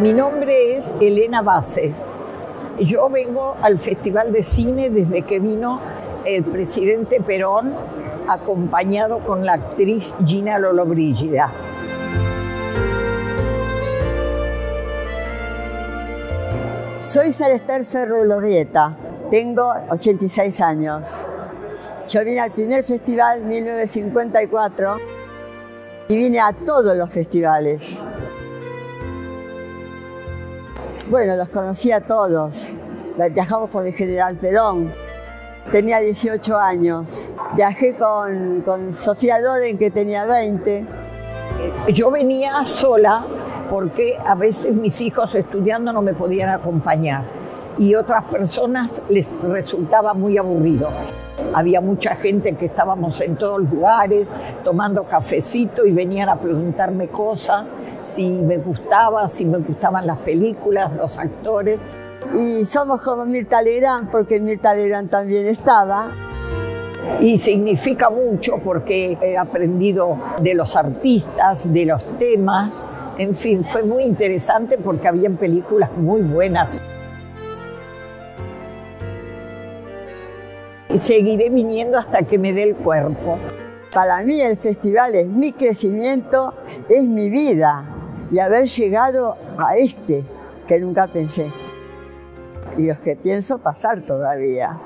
Mi nombre es Elena Bases. Yo vengo al Festival de Cine desde que vino el presidente Perón acompañado con la actriz Gina Lollobrigida. Soy Celester Ferro de Lorrieta, tengo 86 años. Yo vine al primer festival 1954 y vine a todos los festivales. Bueno, los conocí a todos. Viajamos con el general Perón. Tenía 18 años. Viajé con, con Sofía Loren, que tenía 20. Yo venía sola porque a veces mis hijos estudiando no me podían acompañar y otras personas les resultaba muy aburrido. Había mucha gente que estábamos en todos lugares tomando cafecito y venían a preguntarme cosas, si me gustaba, si me gustaban las películas, los actores. Y somos como Mirta Legrand porque Mirta Legrand también estaba. Y significa mucho porque he aprendido de los artistas, de los temas, en fin, fue muy interesante porque habían películas muy buenas. Seguiré viniendo hasta que me dé el cuerpo. Para mí el festival es mi crecimiento, es mi vida y haber llegado a este que nunca pensé y los que pienso pasar todavía.